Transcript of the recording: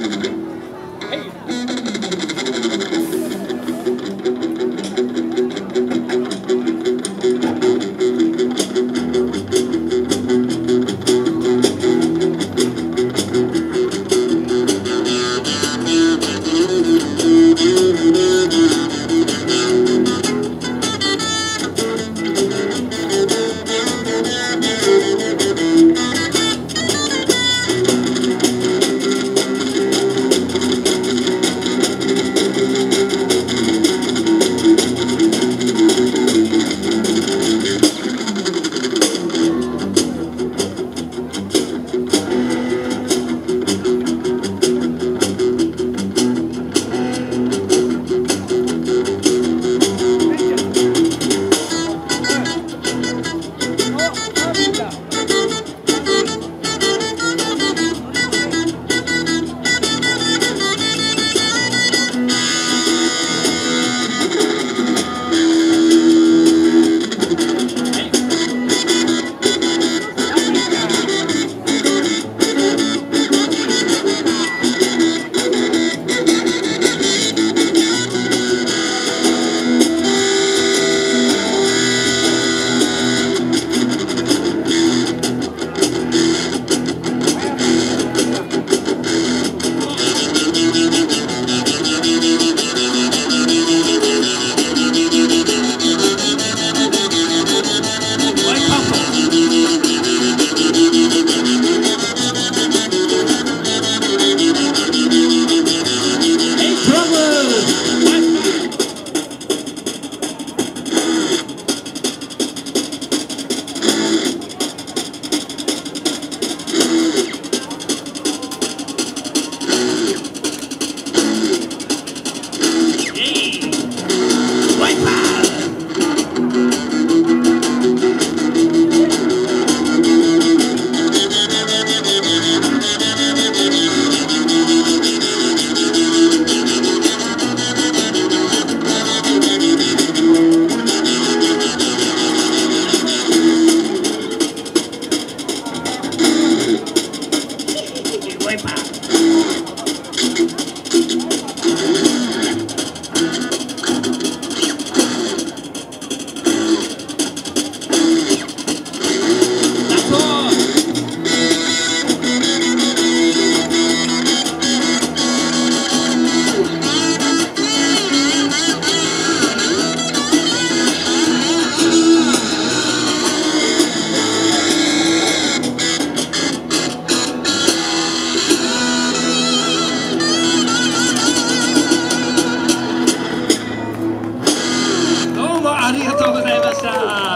É hey.